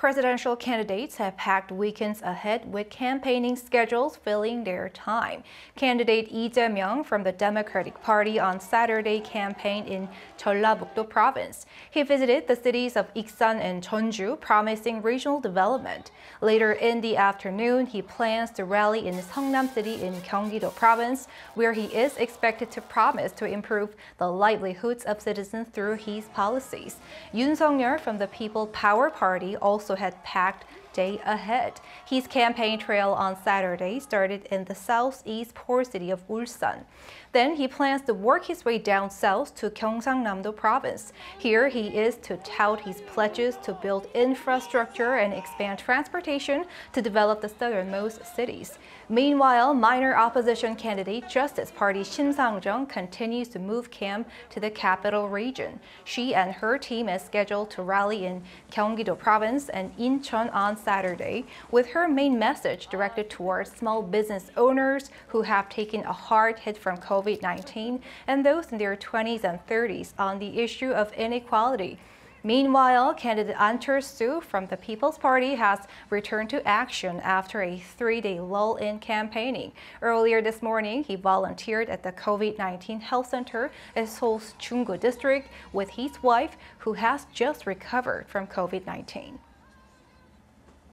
Presidential candidates have packed weekends ahead with campaigning schedules filling their time. Candidate Lee Jae-myung from the Democratic Party on Saturday campaigned in Jeollabuk-do province. He visited the cities of Iksan and Jeonju, promising regional development. Later in the afternoon, he plans to rally in Seongnam City in Gyeonggi-do province, where he is expected to promise to improve the livelihoods of citizens through his policies. Yoon Suk-yeol from the People Power Party also also had packed day ahead. His campaign trail on Saturday started in the southeast port city of Ulsan. Then he plans to work his way down south to Gyeongsangnam-do province. Here he is to tout his pledges to build infrastructure and expand transportation to develop the southernmost cities. Meanwhile, minor opposition candidate Justice Party Sim Sang-jung continues to move camp to the capital region. She and her team is scheduled to rally in Gyeonggi-do province and Incheon on Saturday, with her main message directed towards small business owners who have taken a hard hit from COVID-19 and those in their 20s and 30s on the issue of inequality. Meanwhile, candidate Ahn Cheol-soo from the People's Party has returned to action after a three-day lull in campaigning. Earlier this morning, he volunteered at the COVID-19 health center in Seoul's Jung-gu district with his wife, who has just recovered from COVID-19.